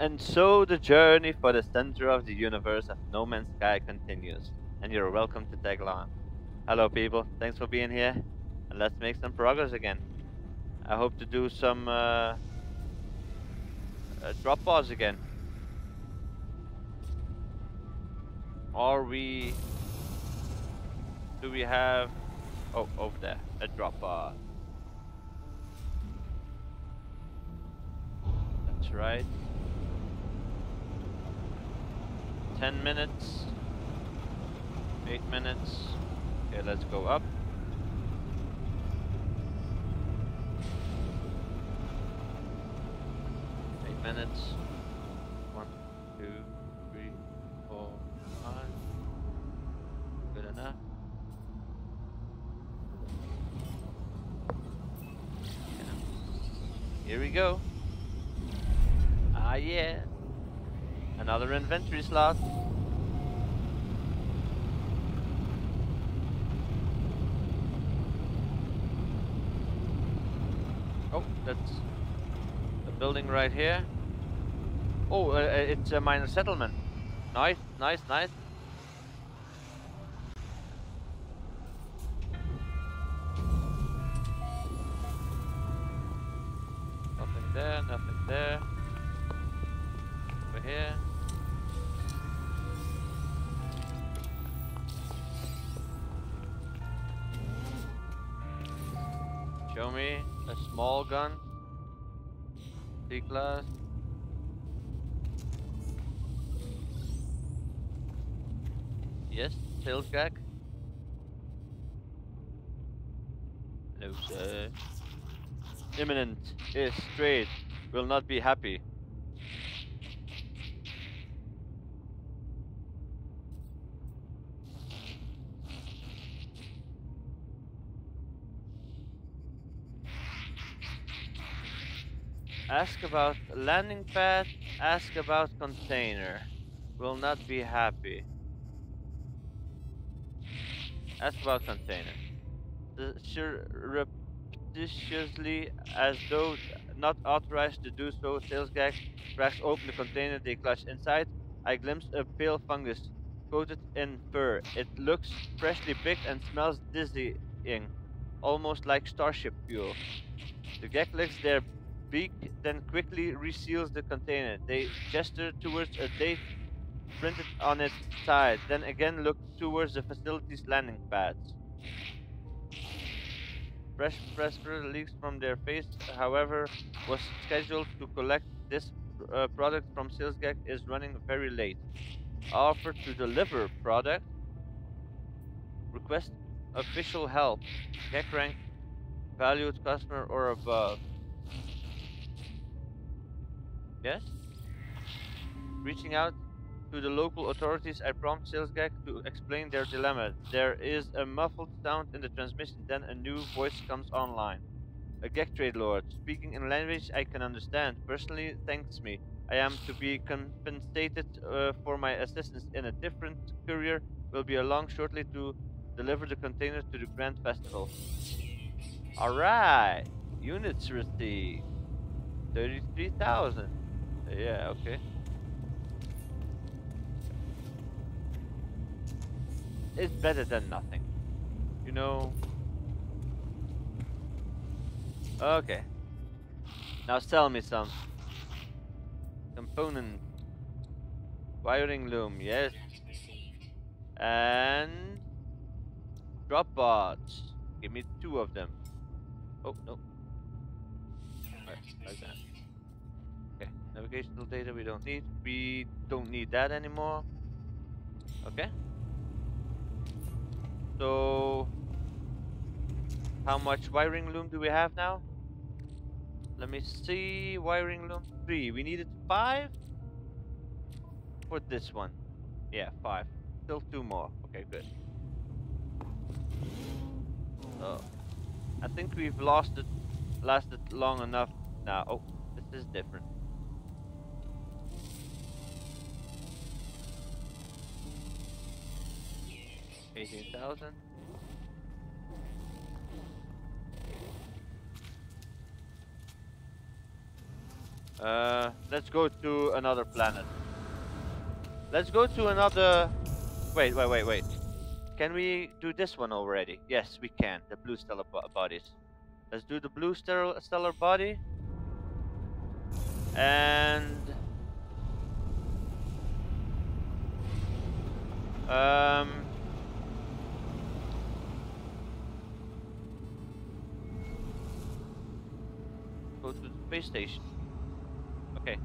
And so the journey for the center of the universe of No Man's Sky continues, and you're welcome to tag along. Hello people, thanks for being here, and let's make some progress again. I hope to do some uh, uh, drop bars again. Are we... Do we have... Oh, over there, a drop bar. That's right. 10 minutes. 8 minutes. Okay, let's go up. Eight minutes. One, two, three, four, five. Good enough. Here we go. Ah yeah. Another inventory slot. Oh, that's a building right here. Oh, uh, uh, it's a minor settlement. Nice, nice, nice. C class. Yes, sales Gek. No sir. Imminent is straight. Will not be happy. Ask about landing pad, ask about container. Will not be happy. Ask about container. Surreptitiously, as though not authorized to do so, sales guy cracks open the container they clutch inside. I glimpse a pale fungus coated in fur. It looks freshly picked and smells dizzying, almost like starship fuel. The Gek licks their beak, then quickly reseals the container. They gesture towards a date printed on its side, then again look towards the facility's landing pads. Fresh pressure leaks from their face, however, was scheduled to collect this uh, product from SalesGek is running very late. Offer to deliver product. Request official help. Gek rank valued customer or above. Yes? Reaching out to the local authorities, I prompt SalesGek to explain their dilemma. There is a muffled sound in the transmission, then a new voice comes online. A Gek trade lord, speaking in language I can understand, personally thanks me. I am to be compensated uh, for my assistance in a different courier will be along shortly to deliver the container to the Grand Festival. Alright, units received. 33,000. Yeah, okay. It's better than nothing. You know? Okay. Now sell me some. Component. Wiring loom, yes. And... Drop bots. Give me two of them. Oh, no. Like that. Navigational data we don't need. We don't need that anymore. Okay. So, how much wiring loom do we have now? Let me see. Wiring loom three. We needed five for this one. Yeah, five. Still two more. Okay, good. So, I think we've lost it, lasted long enough now. Oh, this is different. Eighteen thousand. Uh, let's go to another planet. Let's go to another... Wait, wait, wait, wait. Can we do this one already? Yes, we can. The blue stellar bo bodies. Let's do the blue stellar, stellar body. And... Um... Go to the space station. Okay.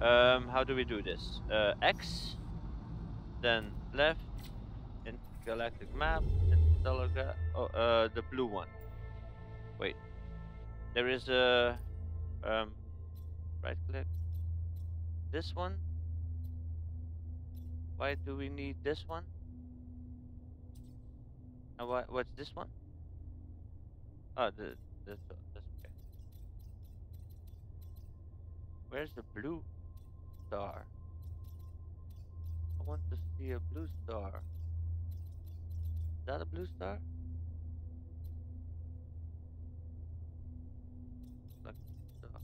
Um, how do we do this? Uh, X, then left, in galactic map, stellar oh, uh, the blue one. Wait, there is a um, right click. This one. Why do we need this one? And what? What's this one? Oh, the this. Where's the blue star? I want to see a blue star. Is that a blue star? Like star.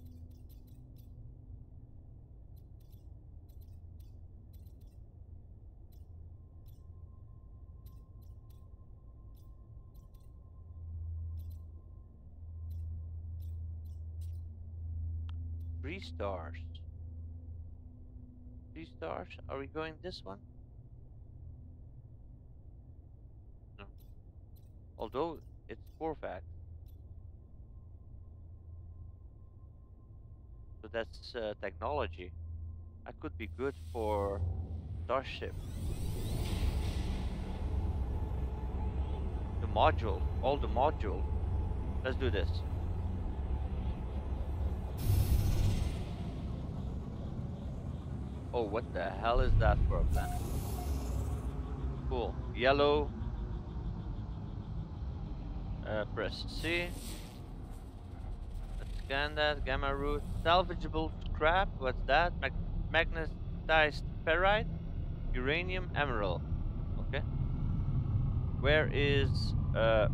Three stars. Three stars. Are we going this one? No. Although it's four Korvax. So that's uh, technology. That could be good for Starship. The module, all the module. Let's do this. Oh, what the hell is that for a planet? Cool. Yellow. Uh, press C. Let's scan that. Gamma root. Salvageable scrap. What's that? Mag magnetized ferrite. Uranium emerald. Okay. Where is, uh,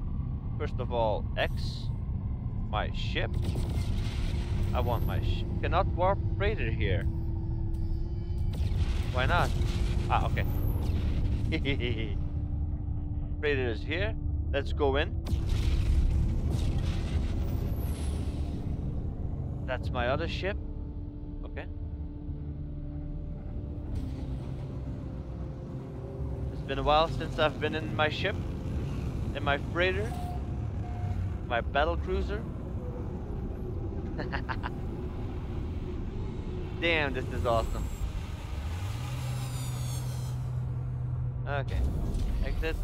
first of all, X? My ship. I want my ship. Cannot warp freighter here. Why not? Ah, okay. Freighter is here. Let's go in. That's my other ship. Okay. It's been a while since I've been in my ship. In my freighter. My battle cruiser. Damn, this is awesome. Okay. Exit.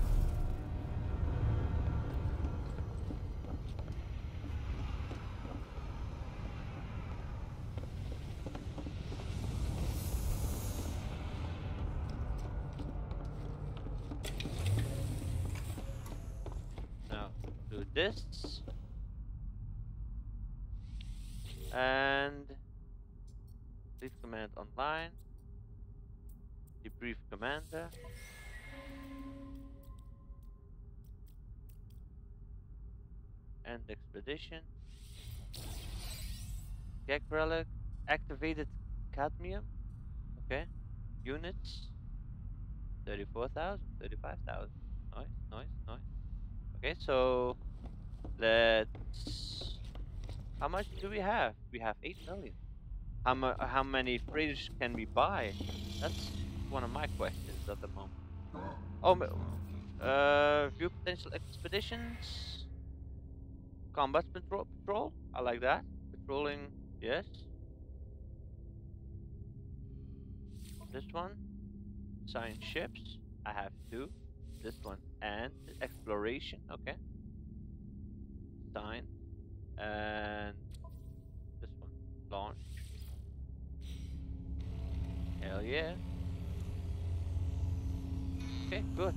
Now, do this. And leave command online. Debrief commander. End expedition. Gek relic. Activated cadmium. Okay. Units. 34,000, 35,000. Nice, nice, nice. Okay, so let's. How much do we have? We have 8 million. How, mu how many freighters can we buy? That's one of my questions at the moment. Oh, uh, view potential expeditions. Combat patrol, patrol. I like that. Patrolling, yes. This one. Sign ships. I have two. This one and exploration. Okay. Sign. And this one. Launch. Hell yeah. Okay, good.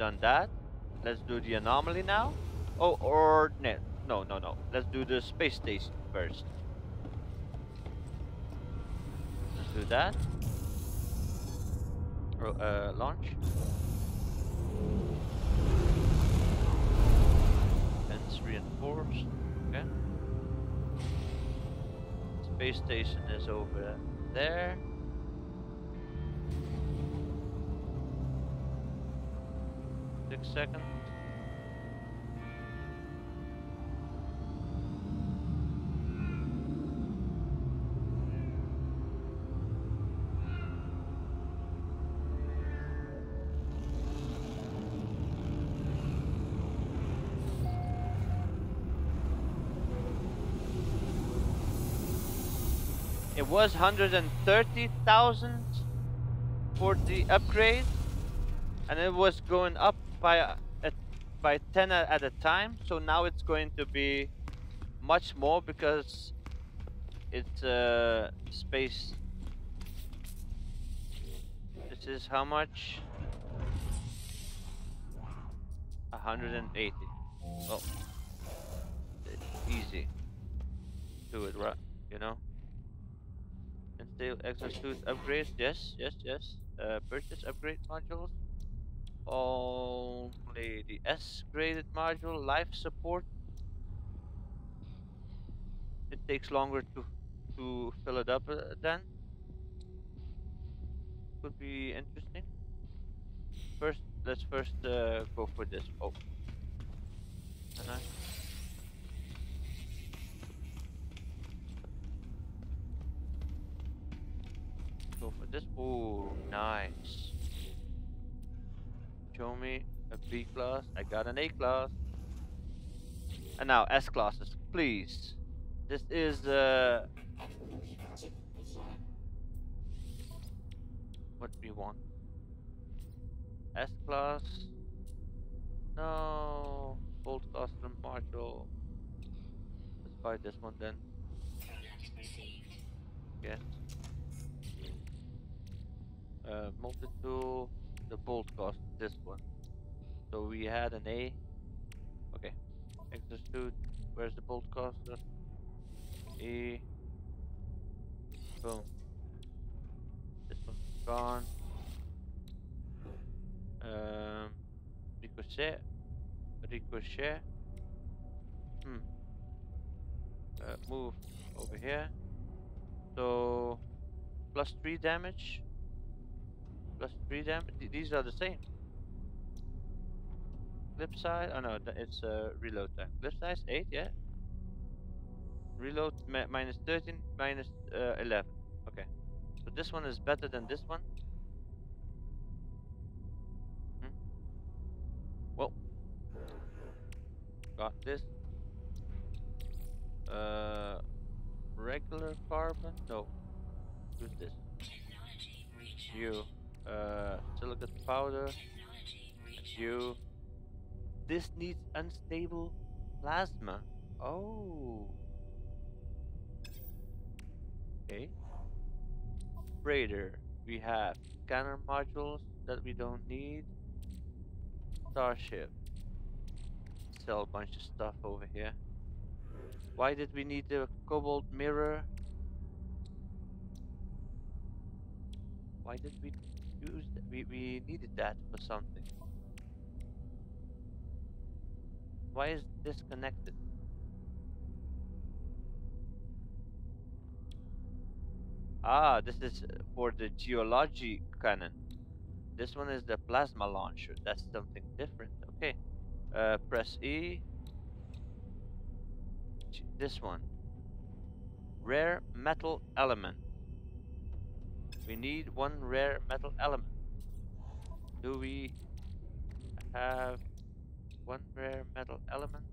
done that. Let's do the anomaly now. Oh, or no, no, no. Let's do the space station first. Let's do that. Oh, uh, launch. Fence reinforced. Okay. Space station is over there. Six seconds. It was 130,000 for the upgrade and it was going up by at, by 10 at a time. So now it's going to be much more because it's uh, space. This is how much? 180 well it's easy. Do it right you know? Install exosuit upgrade. Yes, yes, yes. Uh, purchase upgrade modules. Only the S graded module. Life support. It takes longer to to fill it up uh, then. Could be interesting. First, let's first uh, go for this. Oh. Can I? go for this. Oh, nice. Show me a B class. I got an A class. And now S classes, please. This is uh what do we want. S class. No. Bolt custom module. Let's buy this one then. Yes uh, multi-tool, the bolt cost this one. So we had an A. Okay. Exosuit, where's the bolt cost? A. Boom. This one's gone. Um, ricochet. Ricochet. Hmm. Uh, move over here. So, plus 3 damage plus 3 damage. These are the same. Clip size, oh no, it's uh, reload time. Clip size 8, yeah. Reload minus 13, minus, uh, 11. Okay. So this one is better than this one. Hmm. Well. Got this. Uh, regular carbon? No. Who's this? You uh, silicate powder, you. This needs unstable plasma. Oh. Okay. Raider. We have scanner modules that we don't need. Starship. Sell a bunch of stuff over here. Why did we need the cobalt mirror? Why did we used we, we needed that for something. Why is this connected? Ah, this is for the geology cannon. This one is the plasma launcher. That's something different. Okay. Uh, press E. This one. Rare metal element. We need one rare metal element. Do we have one rare metal element?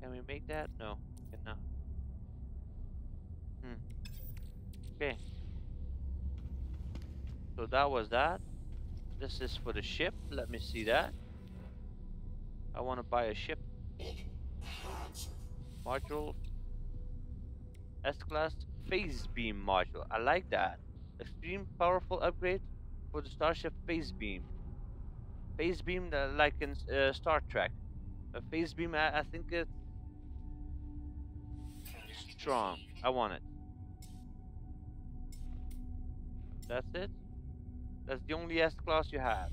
Can we make that? No, cannot. Hmm. Okay. So that was that. This is for the ship. Let me see that. I want to buy a ship. Module. S-Class phase beam module. I like that. Extreme powerful upgrade for the Starship phase beam. Phase beam uh, like in uh, Star Trek. A phase beam, I, I think it's strong. I want it. That's it? That's the only S class you have.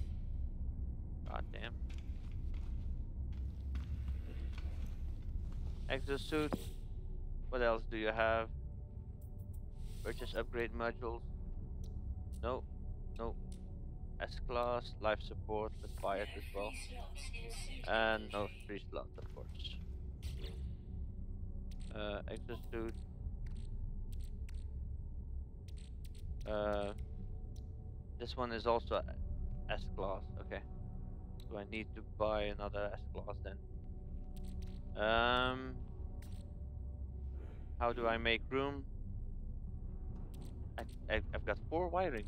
God damn. Exosuit. What else do you have? Purchase upgrade modules. No. No. S-Class, life support, buy it as well. And no free slots, of course. Uh, exosuit. Uh, this one is also S-Class, okay. Do I need to buy another S-Class then? Um, how do I make room? I, I, I've got four wiring.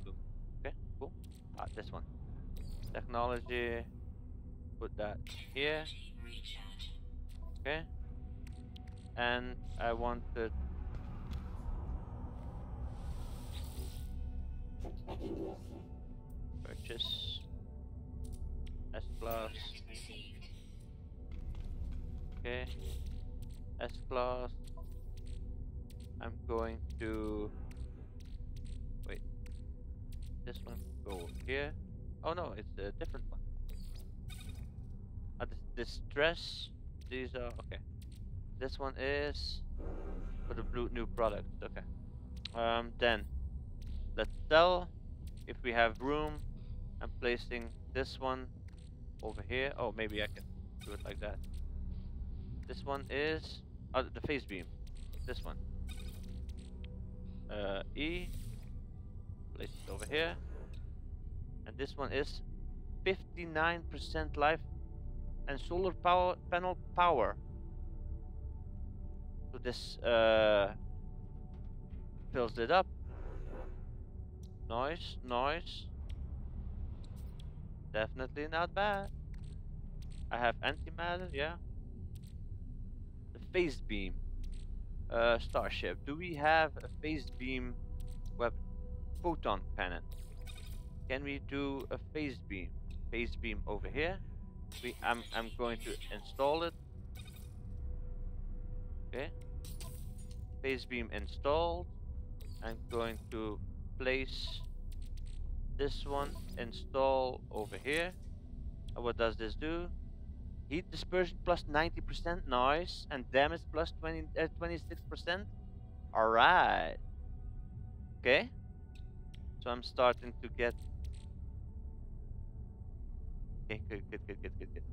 Okay, cool. Ah, this one. Technology. Put that here. Okay. And I want the purchase S class. Okay. S class. I'm going to. This one go here. Oh no, it's a different one. Ah, the distress. These are okay. This one is for the blue new product. Okay. Um, then let's sell. If we have room, I'm placing this one over here. Oh, maybe I can do it like that. This one is oh, the phase beam. This one. Uh, E. Over here. And this one is 59% life and solar power panel power. So this uh, fills it up. Noise, noise. Definitely not bad. I have antimatter, yeah. The phased beam. Uh, starship. Do we have a phased beam weapon? Photon cannon. Can we do a phase beam? Phase beam over here. We, I'm, I'm going to install it. Okay. Phase beam installed. I'm going to place this one install over here. And what does this do? Heat dispersion plus 90% noise and damage plus 20, uh, 26%. Alright. Okay. So I'm starting to get... Okay, good, good, good, good, good, good.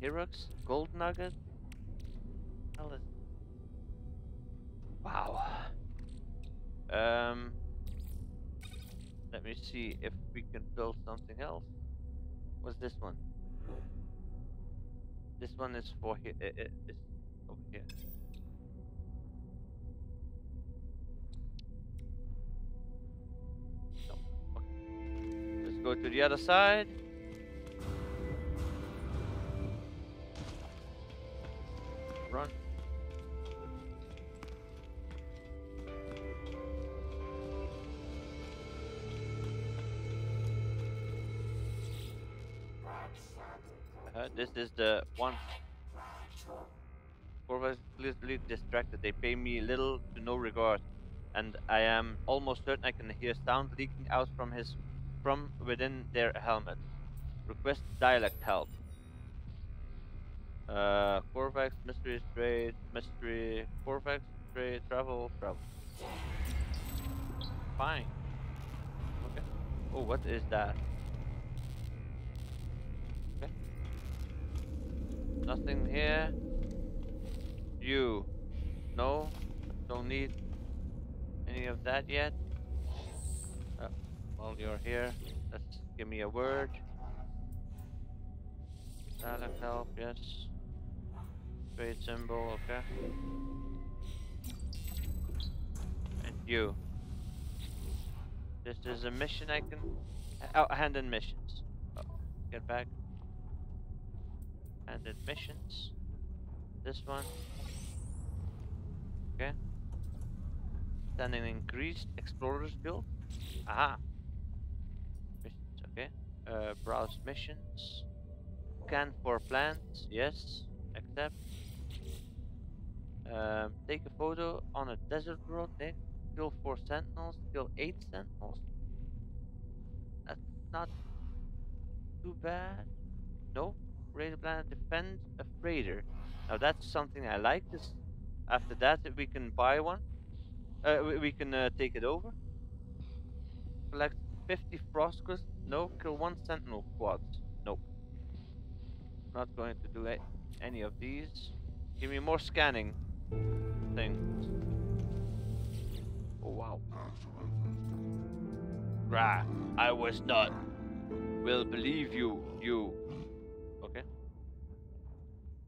Herox, gold nugget. Wow. Um... Let me see if we can build something else. What's this one? This one is for here. It, it, it's over here. Go to the other side. Run. Uh, this is the one. Purposely distracted. They pay me little to no regard, and I am almost certain I can hear sound leaking out from his, from within their helmet. Request dialect help. Uh, Korvax, mystery trade, mystery, Korvax trade, travel, travel. Fine. Okay. Oh, what is that? Okay. Nothing here. You. No. Don't need any of that yet. While you're here, let's give me a word. Dialect help, yes. Trade symbol, okay. And you. This is a mission I can... Oh, hand in missions. Oh, get back and missions. This one. Okay. An increased explorer's guild. Aha. Uh, browse missions. Scan for plants. Yes. Accept. Um, take a photo on a desert road. Nick. Kill 4 sentinels. Kill 8 sentinels. That's not too bad. No. Raider planet defend a freighter. Now that's something I like. This After that, we can buy one. Uh, we, we can uh, take it over. Collect 50 frost. No. Kill one sentinel quads. Nope. Not going to do it. any of these. Give me more scanning things. Oh wow. Rah, I was not. Will believe you, you. Okay.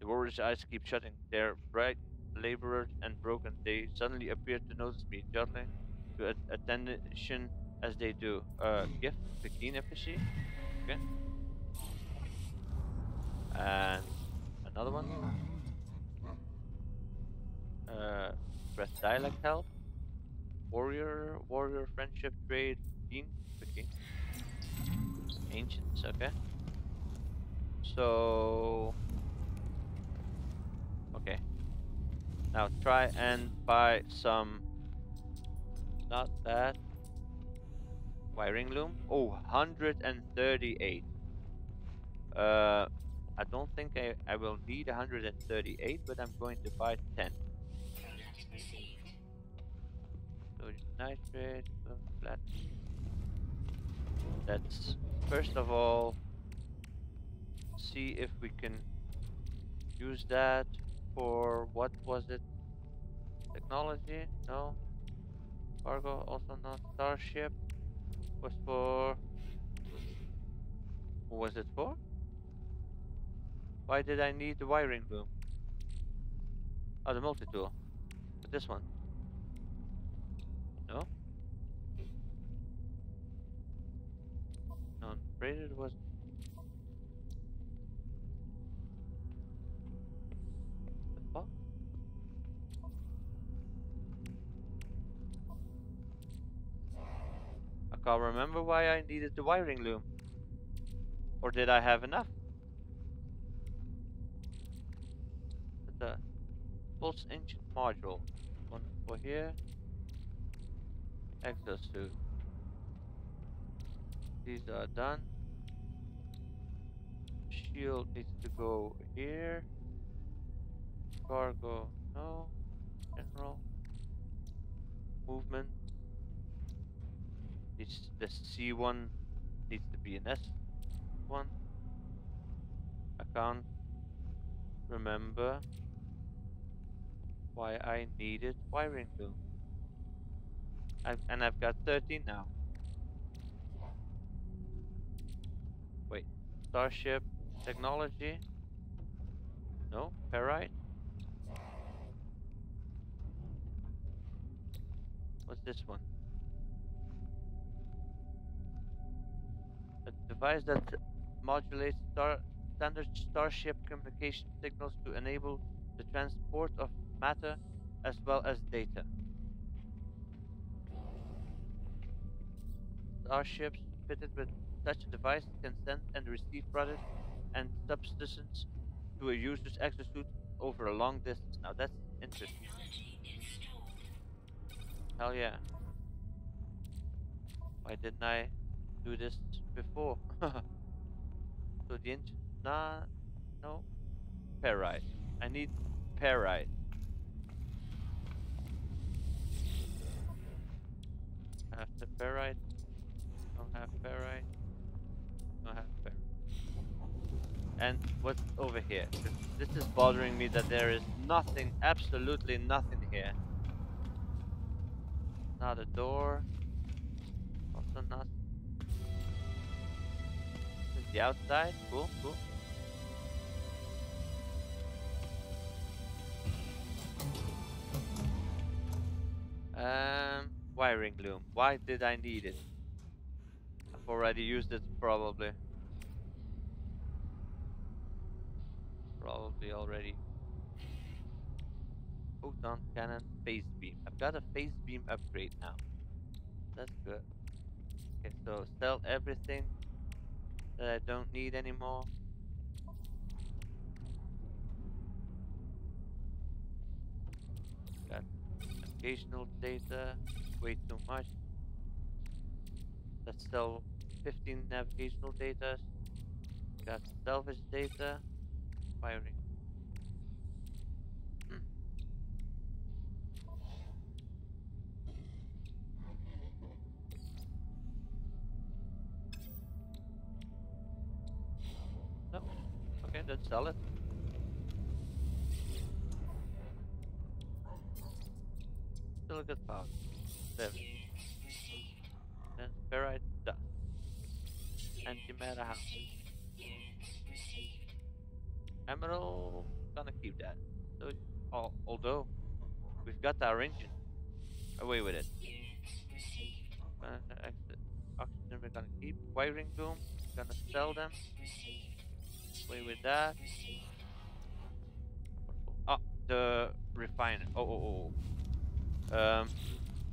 The warriors' eyes keep shutting. They're bright, labored, and broken. They suddenly appear to notice me, juggling to attention as they do. Uh, gift, the keen efficacy. Okay. And another one. Uh, breath dialect help. Warrior, warrior, friendship, trade, keen, okay. Ancients, okay. So, okay. Now try and buy some, not that, wiring loom. Oh, 138. Uh, I don't think I, I will need 138, but I'm going to buy 10. Sodium nitrate, flat. Let's first of all see if we can use that for what was it? Technology? No. Cargo also not. Starship was for. What was it for? Why did I need the wiring loom? Oh, the multi-tool. But this one. No? No, braided was... can't remember why I needed the wiring loom. Or did I have enough? the pulse engine module. One for here. Exosuit. These are done. Shield needs to go here. Cargo, no. General. Movement. This the C1 needs to be an S1. I can't remember why I needed wiring loom. I've, and I've got 13 now. Wait, Starship Technology? No, Ferrite? What's this one? Device that modulates star standard Starship communication signals to enable the transport of matter as well as data. Starships fitted with such a device can send and receive products and substances to a user's exosuit over a long distance. Now that's interesting. Hell yeah. Why didn't I do this before? so the engine, nah, no, ferrite. I need ferrite. have the ferrite. Don't have ferrite. Don't have ferrite. And what's over here? This is bothering me that there is nothing, absolutely nothing here. Not a door. Also not. The outside. Cool, cool. Um, Wiring loom. Why did I need it? I've already used it probably. Probably already. Photon cannon phase beam. I've got a phase beam upgrade now. That's good. Okay, so sell everything that I don't need anymore. Got navigational data way too much. That's still 15 navigational data. Got salvage data. Firing. Sell it. Silicate powder. Seven. Then ferrite dust. Antimatter house. Emerald, gonna keep that. So, al- although we've got our engine, away with it. Uh. Oxygen we're gonna keep. Wiring boom, gonna sell them. Away with that. Oh, the refiner. Oh, oh, oh. Um,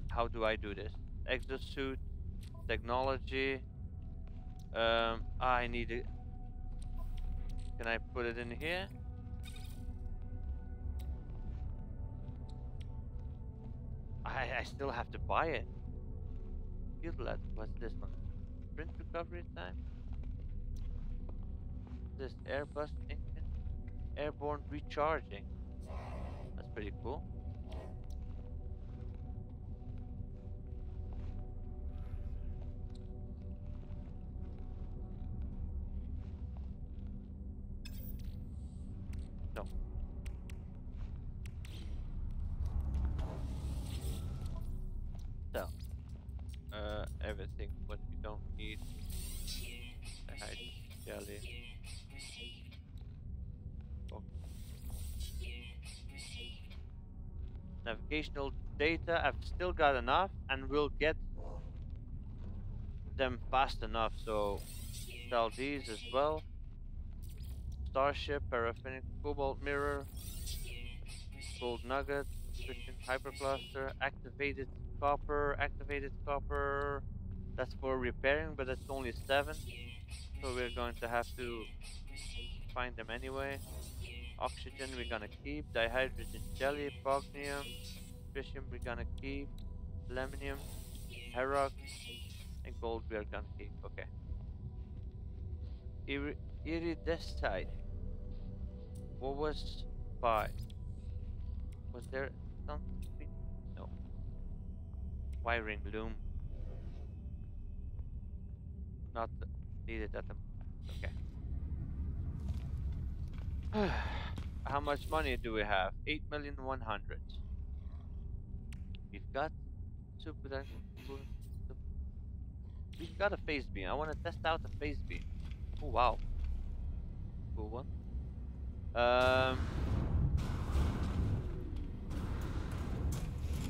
how do I do this? Exosuit, technology. Um, I need it. Can I put it in here? I, I still have to buy it. Field lab, what's this one? Print recovery time? This Airburst engine? Airborne recharging. That's pretty cool. Navigational data, I've still got enough and we'll get them fast enough, so sell these as well. Starship, paraffinium cobalt mirror, gold nugget, Christian hypercluster, activated copper, activated copper. That's for repairing, but that's only seven. So we're going to have to find them anyway. Oxygen we're gonna keep, dihydrogen jelly, bognium, tritium we're gonna keep, lemonium, herox, and gold we're gonna keep. Okay. Iri iridescite. What was by? Was there something? No. Wiring loom. Not needed at the moment. okay. How much money do we have? Eight million one hundred. We've got super. We've got a phase beam. I want to test out the phase beam. Oh wow. Cool one. Um.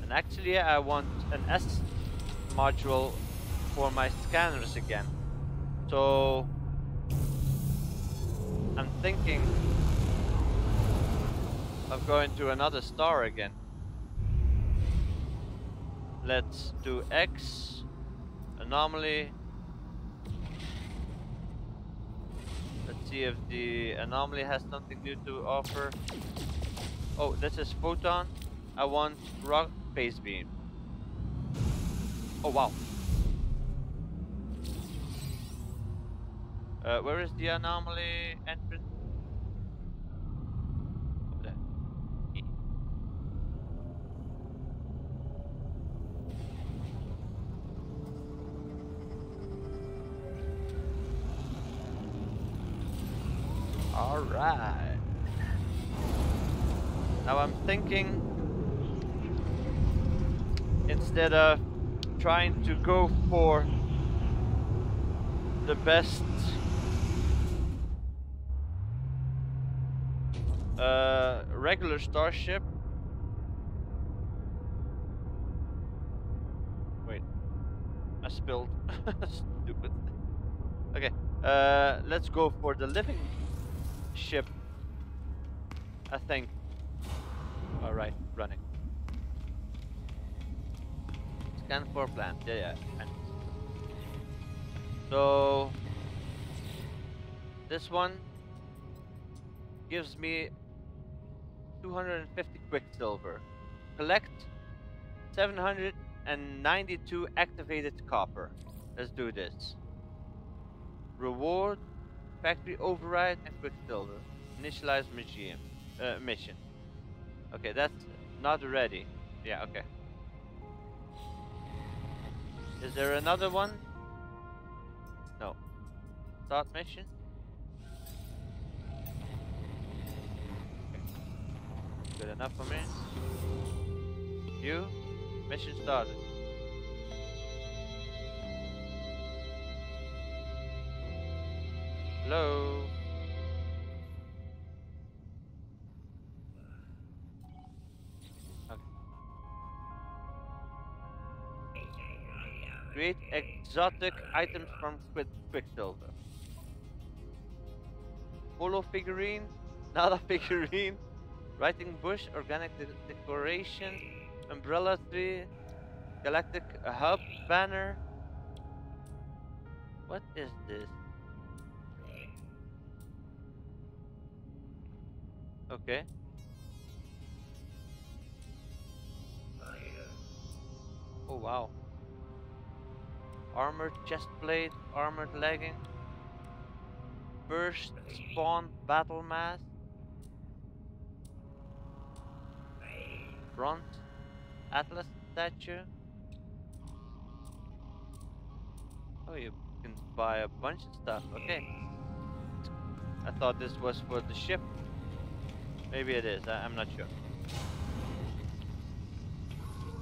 And actually, I want an S module for my scanners again. So I'm thinking of going to another star again. Let's do X, anomaly. Let's see if the anomaly has something new to offer. Oh, this is photon. I want rock phase beam. Oh wow. Uh, where is the anomaly entrance? Right. Now I'm thinking instead of trying to go for the best uh, regular starship. Wait, I spilled. Stupid. Okay, uh, let's go for the living. I think. All right, running. Scan for plant. Yeah, yeah. So this one gives me 250 quicksilver. Collect 792 activated copper. Let's do this. Reward, factory override, and quicksilver. Initialize museum, uh, mission. Okay, that's not ready. Yeah, okay. Is there another one? No. Start mission? Okay. Good enough for me. You? Mission started. Hello? Create exotic items from Quicksilver. Polo figurine, not a figurine. Writing bush, organic de decoration, umbrella tree, galactic hub banner. What is this? Okay. Oh wow. Armored chest plate, armored legging. First spawn battle mask. Bronze Atlas statue. Oh, you can buy a bunch of stuff. Okay. I thought this was for the ship. Maybe it is. I am not sure.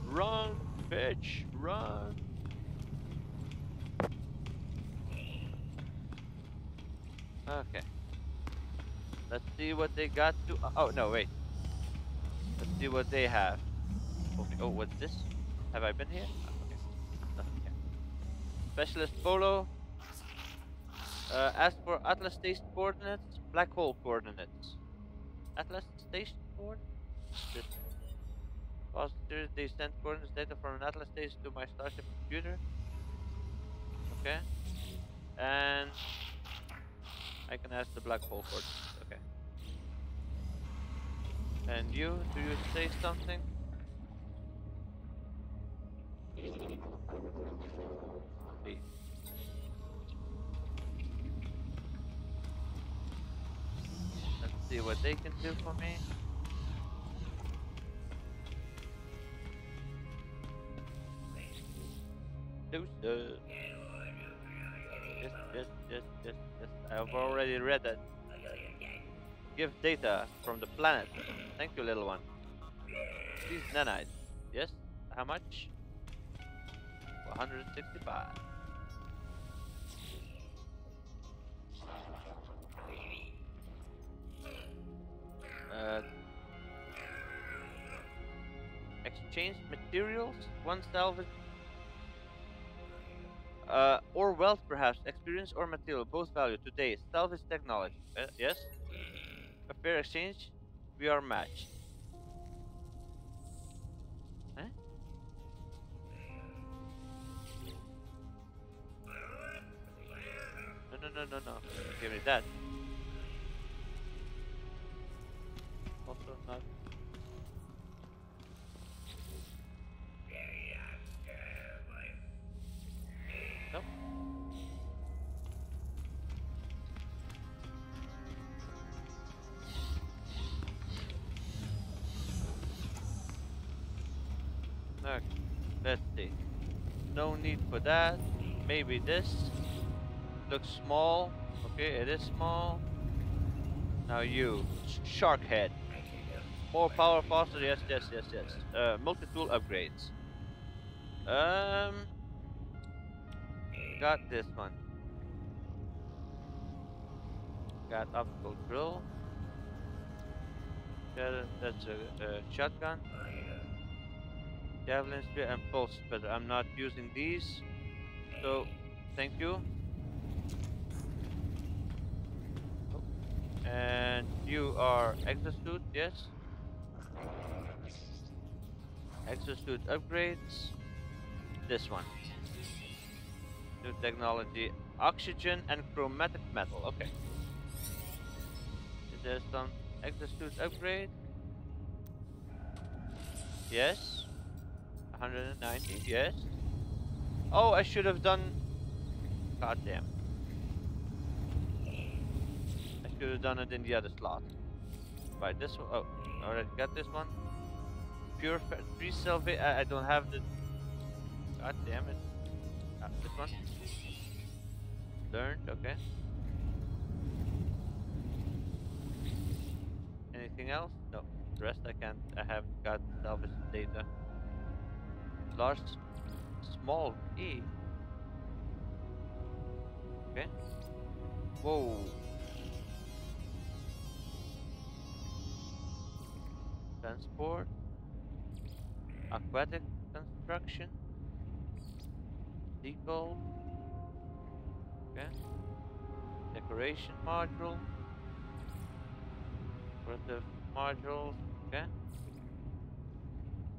Run, bitch, run. Okay. Let's see what they got to. Oh, no, wait. Let's see what they have. Okay. Oh, what's this? Have I been here? Oh, okay. Nothing here. Specialist Polo. Uh, ask for Atlas Station coordinates, black hole coordinates. Atlas Station coordinates? Positive, they send coordinates data from an Atlas Station to my Starship computer. Okay. And I can ask the black hole coordinates. Okay. And you, do you say something? Let's see what they can do for me. Deuces. Yes, yes, yes, yes, yes. I've already read that. Give data from the planet. Thank you, little one. These nanites. Yes? How much? 165. Uh, exchange materials, one salvage, uh, or wealth perhaps, experience or material, both value today. is technology, uh, yes? A fair exchange, we are matched. Huh? No, no, no, no, no. Give me that. Also not. No need for that. Maybe this looks small. Okay, it is small. Now you, shark head. More power, faster. Yes, yes, yes, yes. Uh, multi-tool upgrades. Um, got this one. Got optical drill. Yeah, that's a, a shotgun. Javelin spear and pulse but I'm not using these, so thank you. And you are exosuit, yes? Exosuit upgrades. This one. New technology. Oxygen and chromatic metal. Okay. Is there some exosuit upgrade? Yes. 190, yes. Oh, I should have done... God damn. I should have done it in the other slot. Right, this one. Oh, already got this one. Pure free salvage. I, don't have the. God damn it. Ah, this one. Learned, okay. Anything else? No. the rest I can't. I haven't got salvage data. Large, small E. Okay. Whoa. Transport. Aquatic construction. Decal. Okay. Decoration module. for the modules. Okay.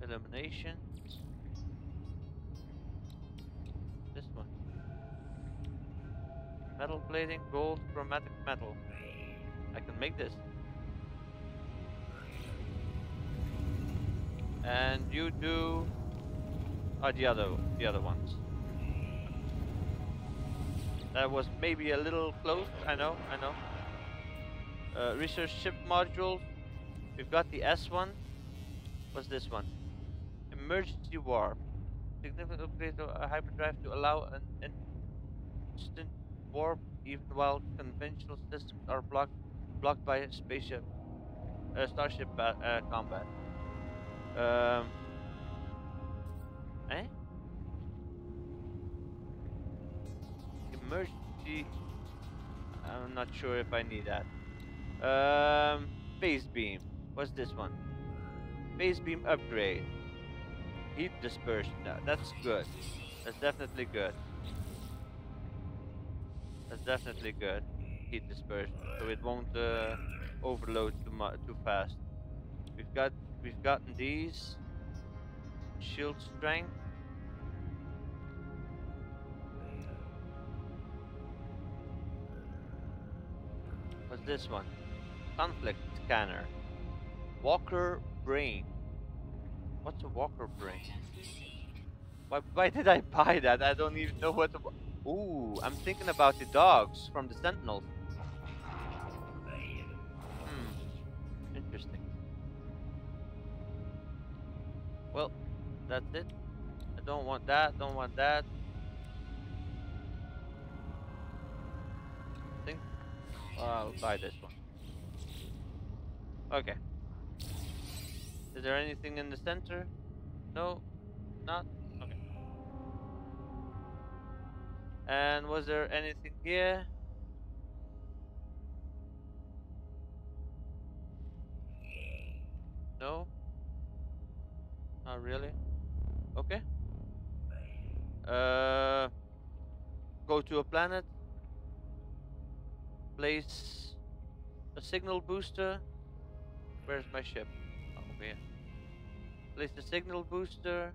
Illumination. Metal plating, gold, chromatic metal. I can make this. And you do oh, the other the other ones. That was maybe a little close, I know, I know. Uh, research ship module. We've got the S1. What's this one? Emergency warp. Significant upgrade to a hyperdrive to allow an instant warp even while conventional systems are blocked blocked by spaceship uh, starship uh, combat. Um, eh? Emergency. I'm not sure if I need that. Um, phase beam. What's this one? Phase beam upgrade. Heat dispersion. That's good. That's definitely good. Definitely good. Heat dispersion, so it won't uh, overload too much too fast. We've got we've gotten these. Shield strength. What's this one? Conflict scanner. Walker brain. What's a walker brain? Why, why did I buy that? I don't even know what. Ooh, I'm thinking about the dogs from the Sentinels. Hmm, interesting. Well, that's it. I don't want that, don't want that. I think I'll buy this one. Okay. Is there anything in the center? No? Not? And was there anything here? No? Not really? Okay. Uh, go to a planet. Place a signal booster. Where's my ship? Oh, here. Place the signal booster.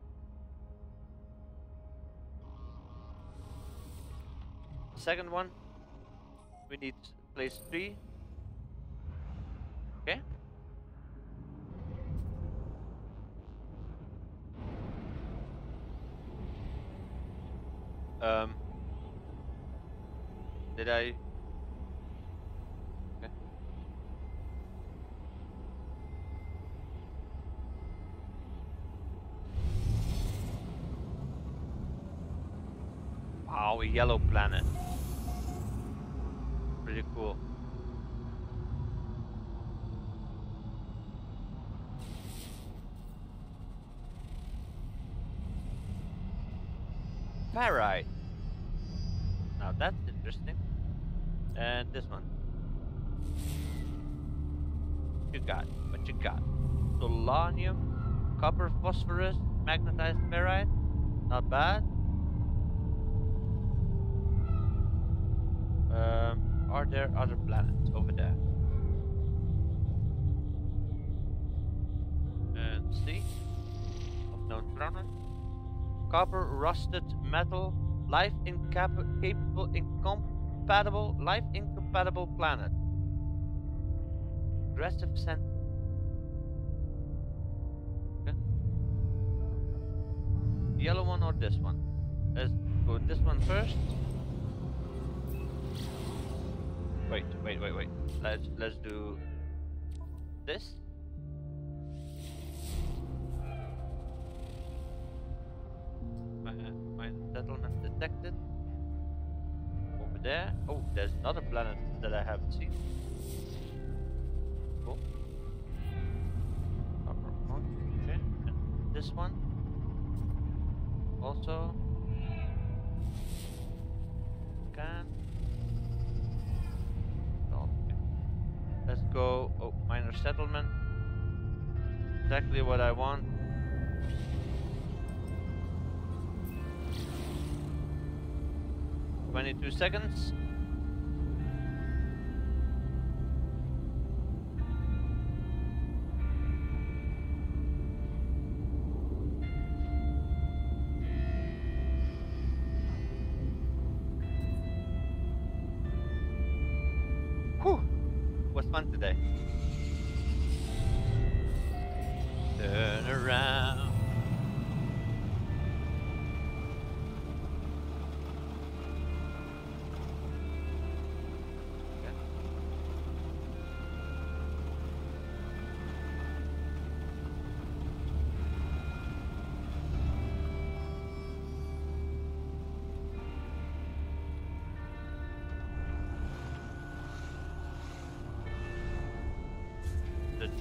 Second one. We need place three. Okay. Um. Did I Wow, a yellow planet. Pretty cool. Ferrite. Now that's interesting. And this one. You got what you got. Solanium, copper, phosphorus, magnetized ferrite. Not bad. Um, are there other planets over there? And see? Unknown planet. Copper, rusted metal, life incapable, incompatible, life incompatible planet. Aggressive scent. One or this one? Let's go this one first. Wait, wait, wait, wait. Let's let's do this. My, uh, my settlement detected. Over there. Oh, there's another planet that I haven't seen. Also. Can. Okay. Let's go. Oh, minor settlement. Exactly what I want. Twenty-two seconds.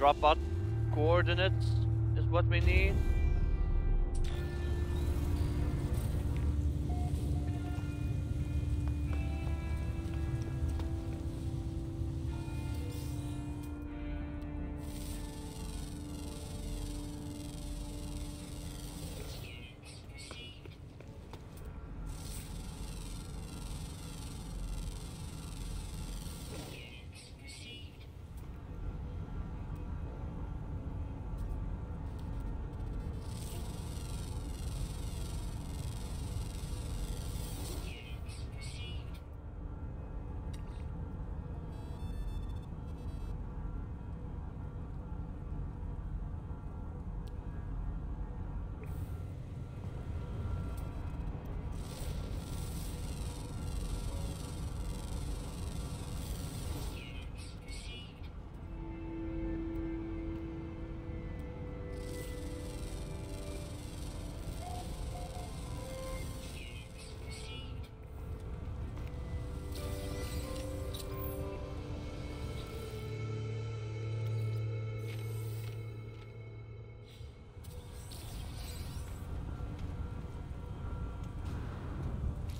Dropout coordinates is what we need.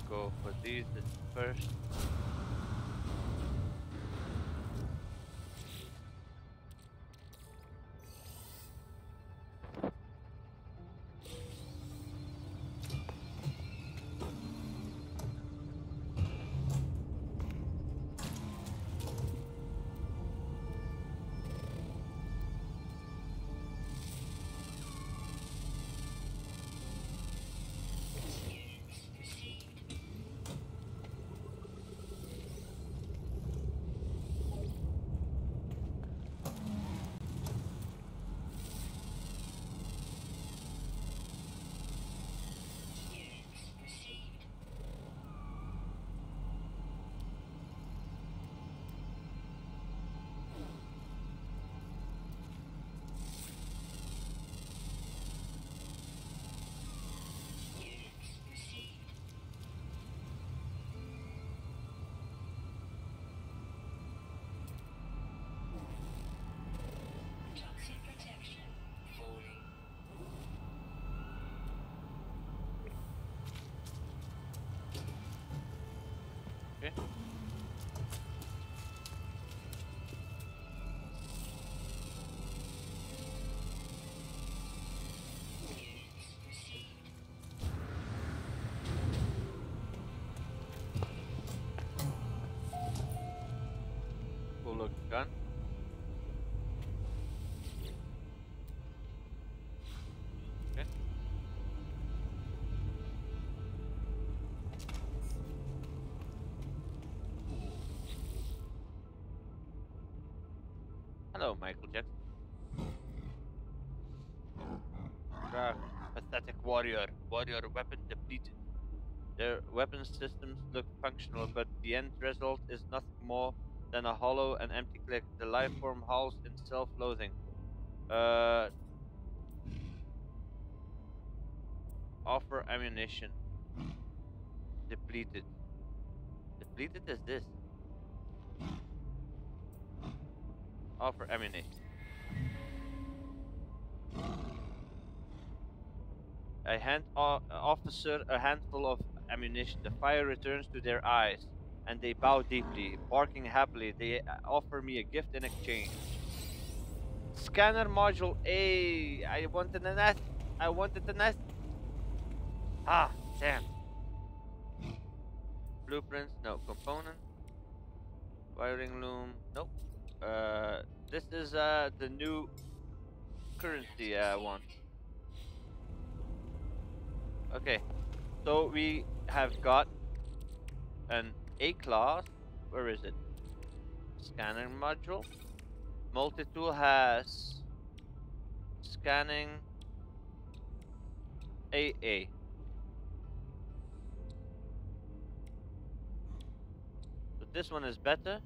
Go for these first. Hello, Michael Jackson. Ah, pathetic warrior. Warrior weapon depleted. Their weapon systems look functional, but the end result is nothing more than a hollow and empty click. The life form howls in self-loathing. Uh, offer ammunition. Depleted. Depleted is this. Offer ammunition. I hand o- officer a handful of ammunition. The fire returns to their eyes, and they bow deeply, barking happily. They uh, offer me a gift in exchange. Scanner module A. I wanted the nest. I wanted the nest. Ah, damn. Blueprints, no. Component. Wiring loom, nope. Uh, this is uh the new currency uh, one. Okay, so we have got an A class. Where is it? Scanning module. Multi tool has scanning AA. So this one is better.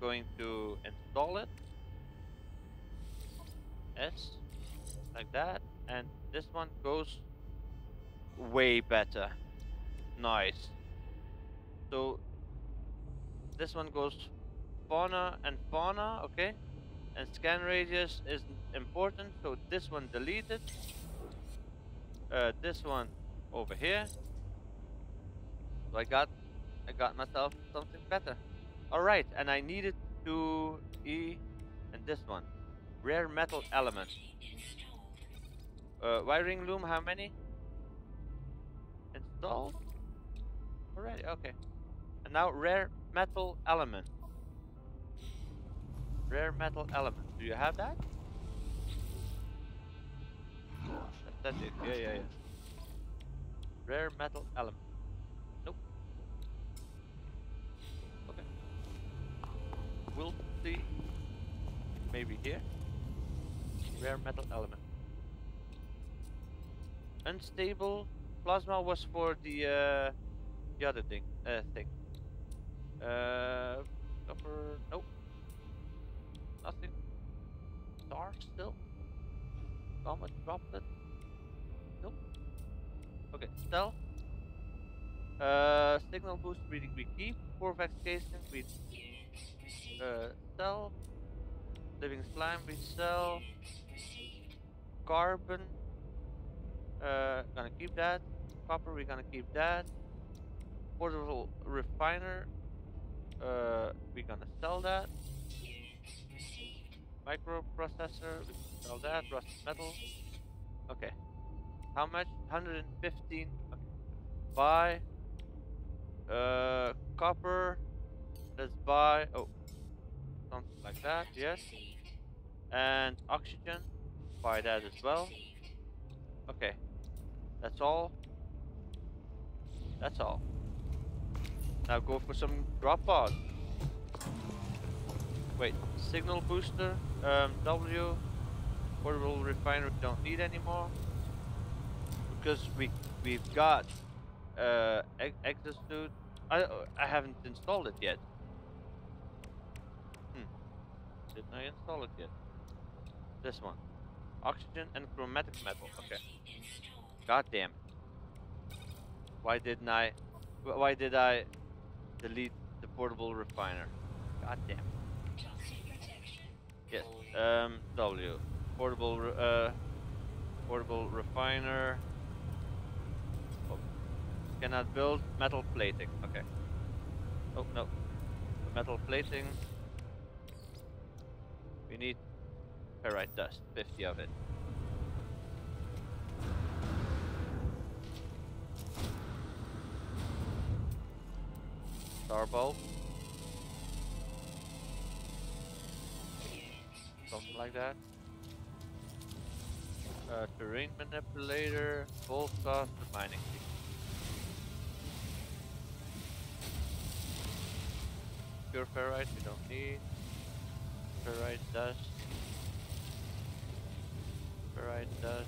Going to install it. S, like that, and this one goes way better. Nice. So this one goes fauna and fauna, okay? And scan radius is important, so this one deleted. Uh, this one over here. So I got, I got myself something better. All right, and I needed to E and this one, rare metal element. Uh, wiring loom, how many? Installed? Already, okay. And now rare metal element. Rare metal element. Do you have that? That- That's it. Yeah, yeah, yeah. Rare metal element. See. Maybe here. Rare metal element. Unstable plasma was for the uh, the other thing. Uh, thing. Uh, copper. Nope. Nothing. Star still. Comet droplet. Nope. Okay. Cell. Uh, signal boost we, we keep. Korvax casing we uh, sell. Living slime we sell. Carbon. Uh, gonna keep that. Copper we're gonna keep that. Portable refiner. Uh, we're gonna sell that. Microprocessor, we can sell that. Rusted metal. Okay. How much? 115. Okay. Buy. Uh, copper. Let's buy. Oh, something like that. Yes. And oxygen. Buy that as well. Okay. That's all. That's all. Now go for some drop pods. Wait, signal booster, um, W, portable refiner don't need anymore because we we've got uh, ex- exosuit. I I haven't installed it yet. Hmm. Didn't I install it yet? This one, oxygen and chromatic metal. Okay. God damn. Why didn't I? Why did I delete the portable refiner? God damn. Yes. Um. W. Portable. Uh. Portable refiner. Oh. Cannot build metal plating. Okay. Oh no. Metal plating. We need ferrite dust. Fifty of it. Starbolt. Something like that. Uh, terrain manipulator, gold cost, mining fee. Pure ferrite we don't need. Ferrite dust. Ferrite dust.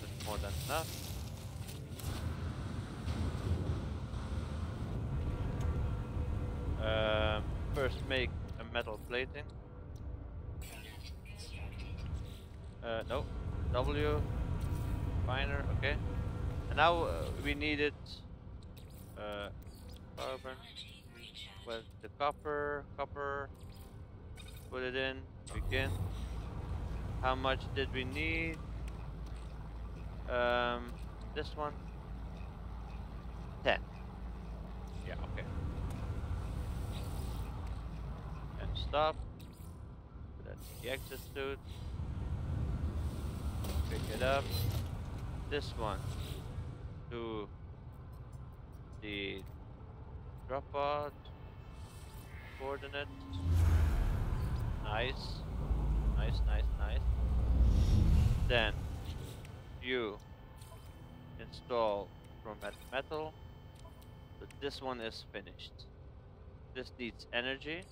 That's more than enough. Um, first make a metal plating. Uh, no. W. Finer, okay. And now uh, we needed uh, carbon. Where's the copper? Copper. Put it in. Begin. How much did we need? Um, this one. 10. Yeah, okay. And stop. That's the exit suit. Pick it up. This one to the drop pod coordinates. Nice. Nice, nice, nice. Then you install chromatic metal. But this one is finished. This needs energy.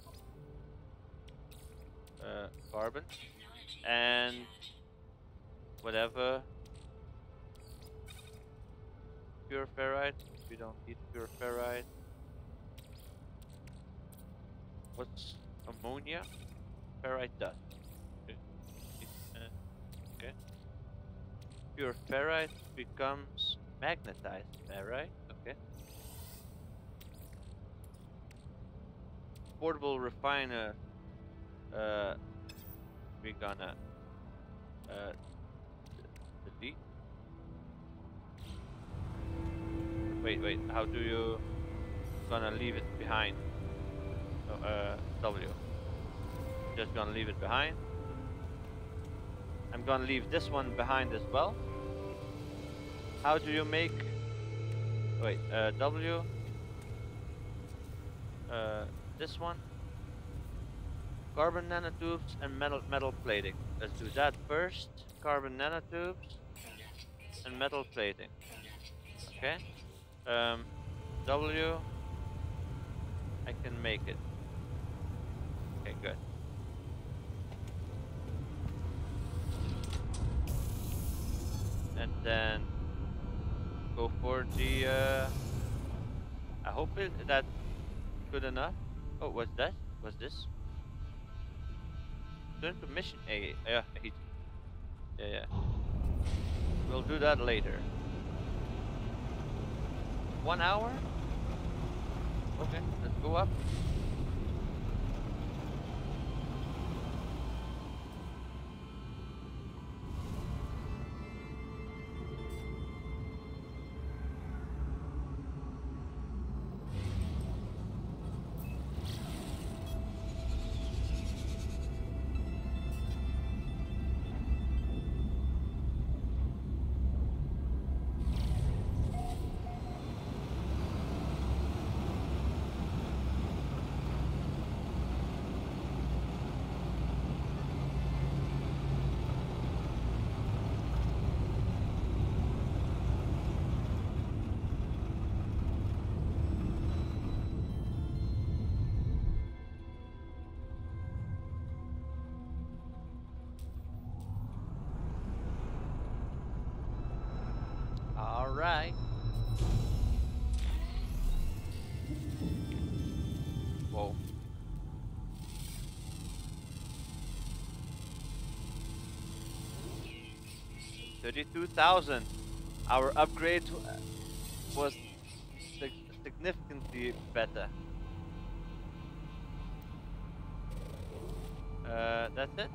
Uh, carbon. And whatever. Pure ferrite. We don't need pure ferrite. What's ammonia? Ferrite dust. Okay. Pure ferrite becomes magnetized ferrite. Okay. Portable refiner. Uh, we're gonna uh, Wait, wait. How do you gonna leave it behind? Oh, uh, W. Just gonna leave it behind. I'm gonna leave this one behind as well. How do you make? Wait, uh, W. Uh, this one. Carbon nanotubes and metal metal plating. Let's do that first. Carbon nanotubes and metal plating. Okay. Um, W. I can make it. Okay, good. And then go for the. Uh, I hope it, that's good enough. Oh, what's that? What's this? Turn to mission A. Yeah, yeah, yeah. We'll do that later. One hour? Okay, let's go up. All right. Whoa. Thirty-two thousand. Our upgrade was significantly better. Uh, that's it.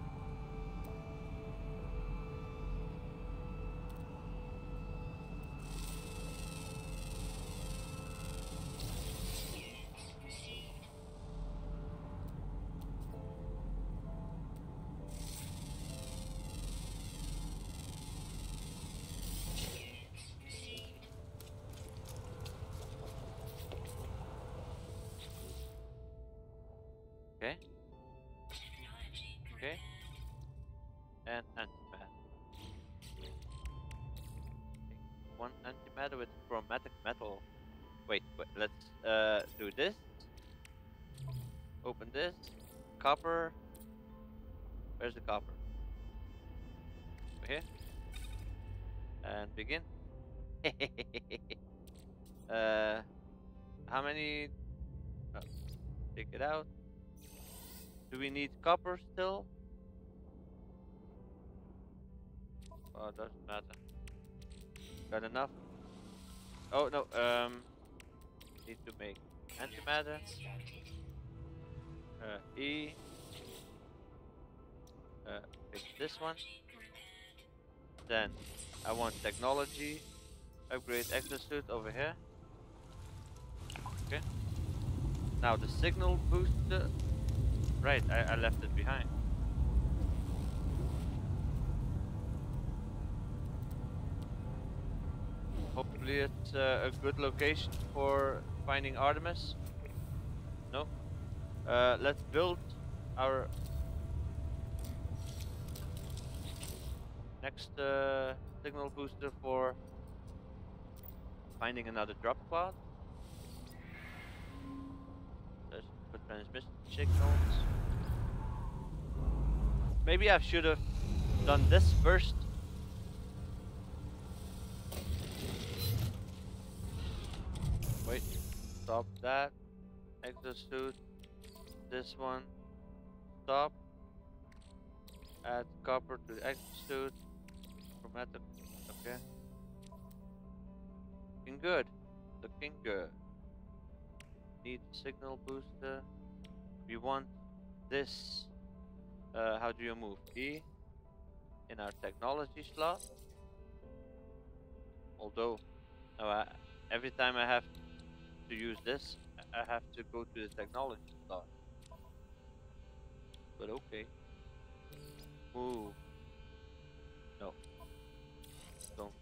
Copper. Where's the copper? Over here. And begin. uh how many oh, take it out. Do we need copper still? Oh, doesn't matter. Got enough? Oh no, um, need to make antimatter. Uh, E. Uh, this one. Then I want technology. Upgrade exosuit over here. Okay. Now the signal booster. Right, I, I left it behind. Hopefully it's uh, a good location for finding Artemis. No? Uh, let's build our next uh, signal booster for finding another drop pod. There's for transmission signals. Maybe I should have done this first. Wait, stop that. Exosuit. This one. Stop. Add copper to the exosuit. Chromatic. Okay. Looking good. Looking good. Need signal booster. We want this. Uh, how do you move? E in our technology slot. Although, I, every time I have to use this, I have to go to the technology. But okay. Move. No. Don't.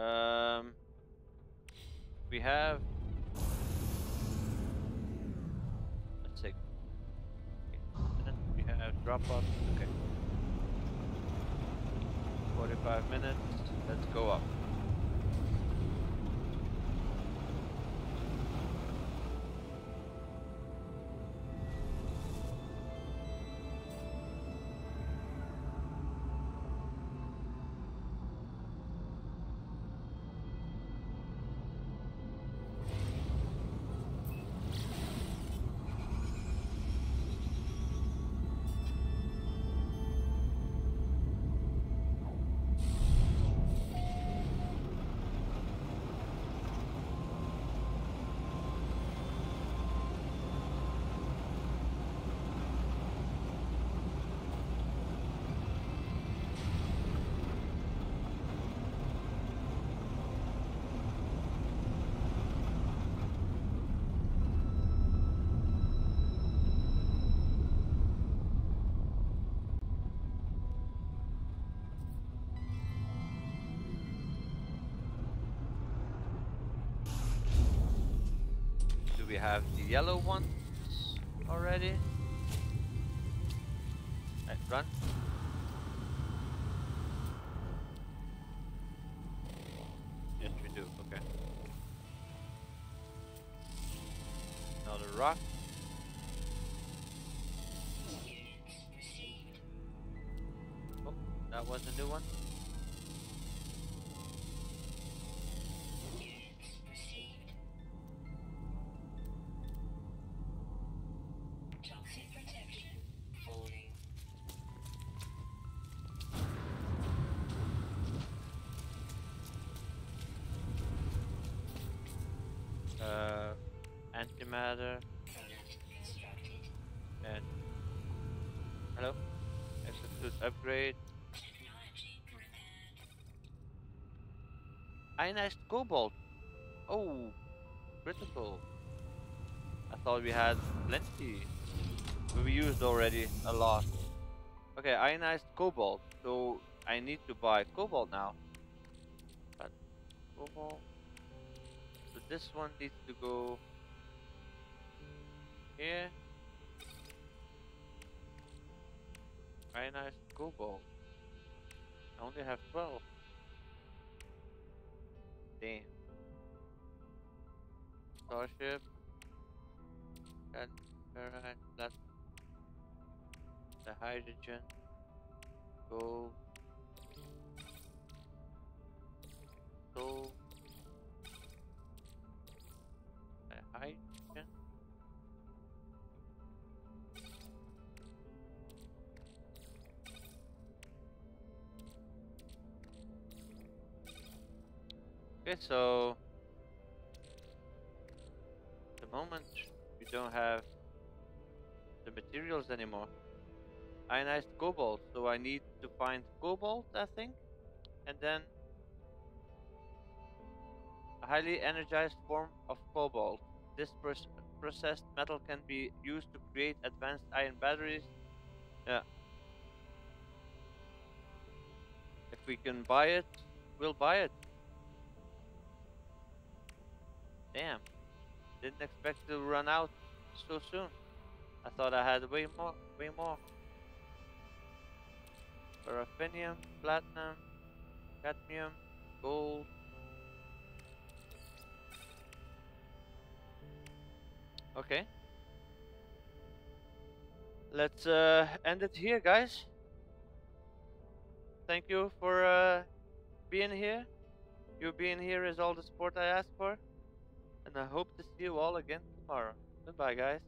Um. We have. Let's see. Okay. We have drop off. Okay. 45 minutes. Let's go up. We have the yellow ones already? Constructed. and hello. Exosuit upgrade. Ionized cobalt. Oh, critical. I thought we had plenty. We used already a lot. Okay, ionized cobalt. So I need to buy cobalt now. But cobalt. So this one needs to go here. Ionized cobalt. I only have 12. Damn. Starship. And alright, that's the hydrogen. Go. So. Okay, so the moment we don't have the materials anymore. Ionized cobalt, so I need to find cobalt, I think, and then a highly energized form of cobalt. This processed metal can be used to create advanced ion batteries. Yeah. If we can buy it, we'll buy it. Damn. Didn't expect to run out so soon. I thought I had way more, way more. Paraffinium, platinum, cadmium, gold. Okay. Let's uh, end it here, guys. Thank you for uh, being here. You being here is all the support I asked for. And I hope to see you all again tomorrow. Goodbye, guys.